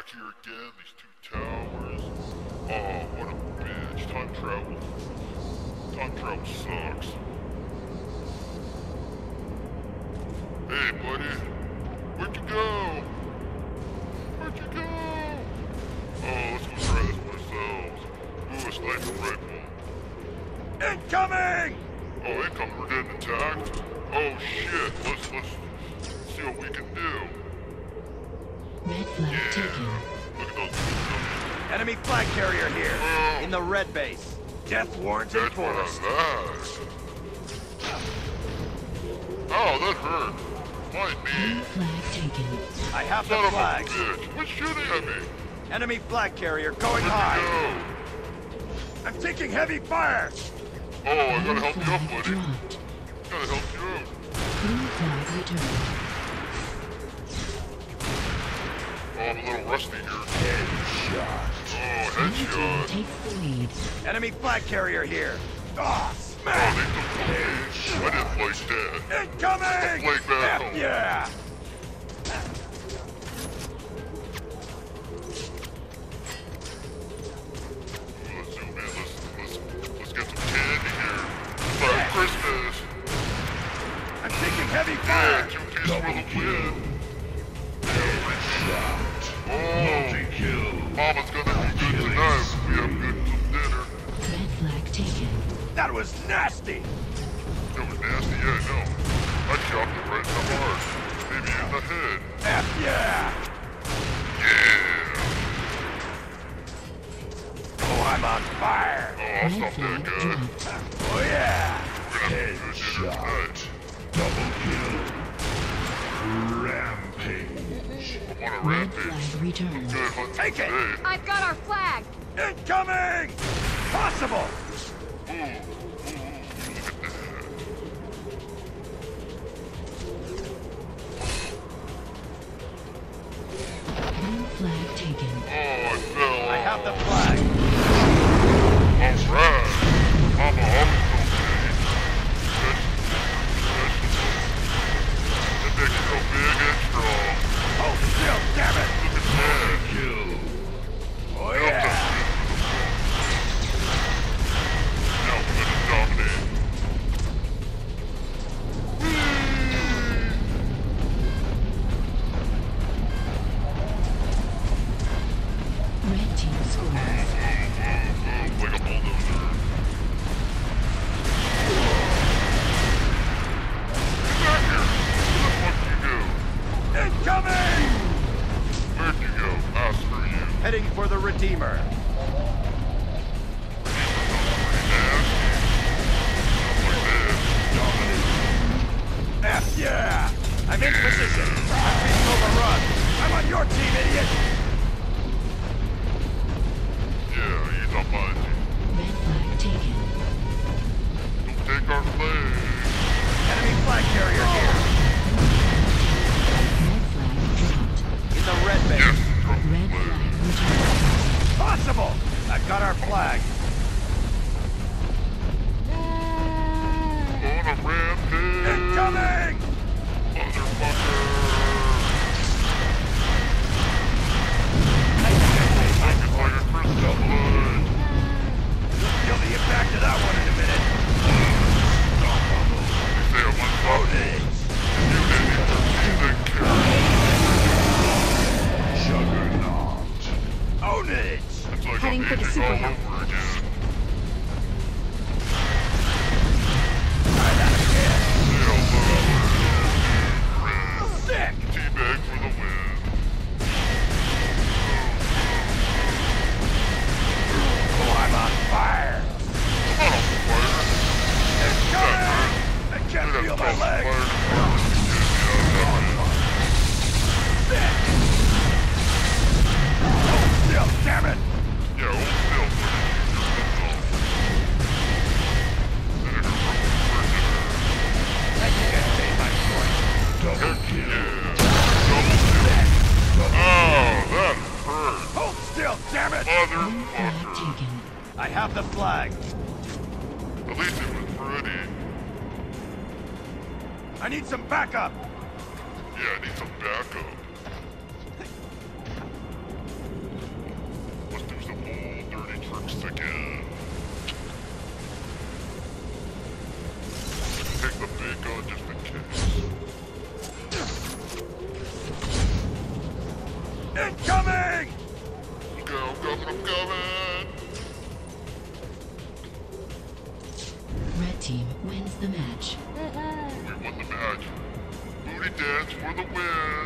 back here again, these two towers. Oh, what a bitch. Time travel. Time travel sucks. Hey, buddy. Where'd you go? Where'd you go? Oh, let's go try this ourselves. Ooh, a sniper rifle. Incoming! Oh, incoming. We're getting attacked. Oh, shit. Let's, let's see what we can do. Red flag Yeah. taken. Look at those. Enemy flag carrier here. Oh. In the red base. Death warrants That's what I enforced. Oh, that hurt. Why Green me? flag taken. I have the Son of a flags. bitch. Shooting at me. Enemy flag carrier going Where'd high. go? I'm taking heavy fire. Oh, I gotta help you up, buddy. dropped. Gotta help you out. Green flag returned. Oh, I'm a little rusty here. Headshot. Oh, Blue team headshot. takes the lead. Enemy flag carrier here. Ah, Oh, smack. they the lead. I didn't play dead. Incoming! Flag back home. yeah! Let's zoom in. Let's, let's, let's get some candy here. It's Christmas. I'm taking heavy Yeah, fire. two piece for the win. Mama's gonna be good tonight. We have good dinner. Red flag taken. That was nasty. It was nasty, yeah, I know. I chopped it right in the heart. Maybe in the head. F yeah! Yeah. Oh, I'm on fire. Oh, I'll stop that flag guy. dropped. Oh yeah! We're gonna have good dinner tonight. Double kill. Rampage. I'm a Red flag returned. Good Take it. today. I've got our flag. Incoming! Possible! Green flag taken. Oh, I fell I have the flag. Team scores. Heading for the Redeemer. F yeah! I'm in position. I'm being overrun. I'm on your team, idiot. Yeah, he's on my team. Red flag taken. Don't take our flag. Enemy flag carrier here. Red flag dropped. In the red. Yes, Red flag. flag returned. Possible. I've got our flag. Heading I'm for the super all I have the flag. At least it was pretty. I need some backup. Yeah, I need some backup. Let's do some old dirty tricks again. Take the big gun just in case. Incoming! Coming, I'm coming. Red team wins the match. We won the match. Booty dance for the win.